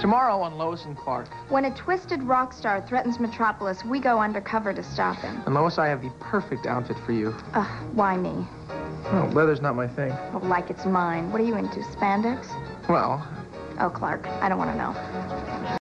Tomorrow on Lois and Clark. When a twisted rock star threatens Metropolis, we go undercover to stop him. And Lois, I have the perfect outfit for you. Ugh, why me? Well, leather's not my thing. Oh, like it's mine. What are you into, spandex? Well, Oh, Clark, I don't want to know.